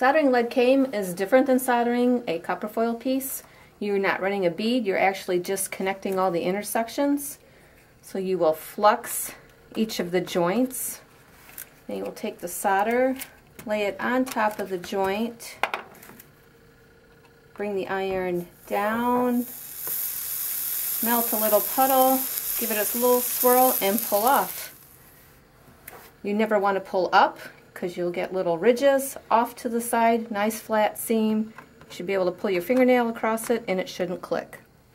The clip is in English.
Soldering lead came is different than soldering a copper foil piece. You're not running a bead, you're actually just connecting all the intersections. So you will flux each of the joints. Then you will take the solder, lay it on top of the joint, bring the iron down, melt a little puddle, give it a little swirl, and pull off. You never want to pull up because you'll get little ridges off to the side, nice flat seam. You should be able to pull your fingernail across it and it shouldn't click.